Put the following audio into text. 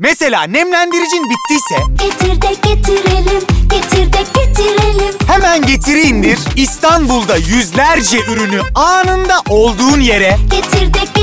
Mesela nemlendiricin bittiyse Getir de getirelim, getir de getirelim. hemen getiri indir. İstanbul'da yüzlerce ürünü anında olduğun yere Getir de getirelim.